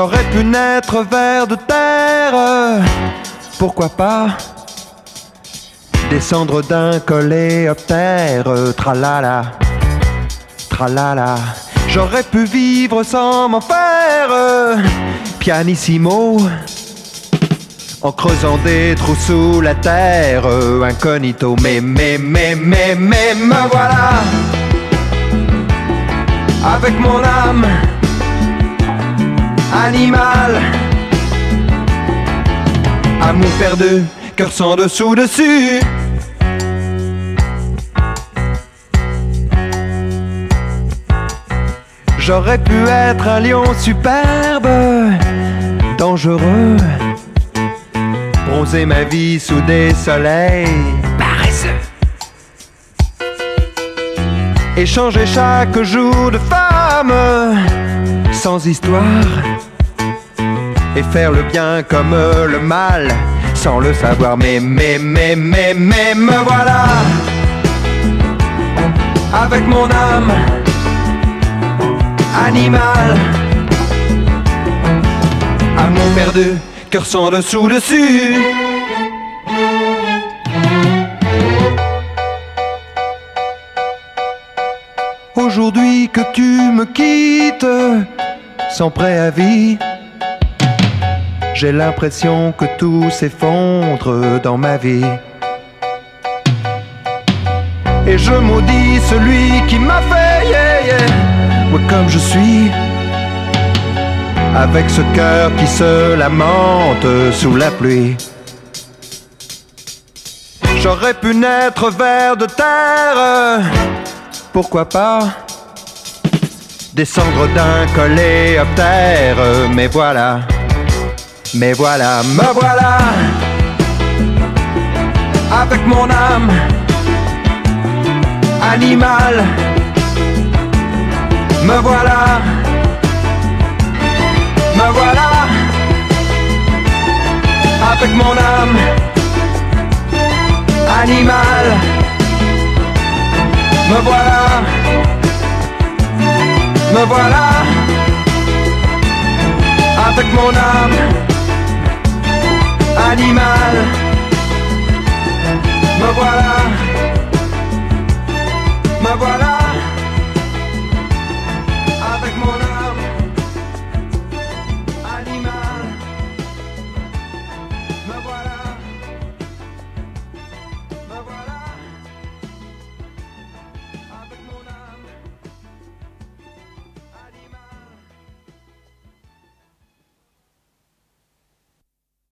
J'aurais pu naître vers de terre, pourquoi pas descendre d'un coléoptère, tralala, tralala. J'aurais pu vivre sans m'en faire, pianissimo, en creusant des trous sous la terre, incognito. Mais, mais, mais, mais, mais, me voilà, avec mon âme animal. Amour perdu, cœur sans dessous dessus. J'aurais pu être un lion superbe, dangereux, bronzer ma vie sous des soleils paresseux. Échanger chaque jour de femme sans histoire et faire le bien comme le mal sans le savoir. Mais, mais, mais, mais, mais, me voilà avec mon âme animal. Amour perdu, cœur sans dessous dessus. Aujourd'hui que tu me quittes sans préavis, j'ai l'impression que tout s'effondre dans ma vie. Et je maudis celui qui m'a fait, yeah, comme je suis. Avec ce cœur qui se lamente sous la pluie. J'aurais pu naître vers de terre, pourquoi pas descendre d'un coléoptère, mais voilà, mais voilà, me voilà, avec mon âme animal, me voilà, me voilà, avec mon âme animal, me voilà me voilà avec mon âme animal. Me voilà.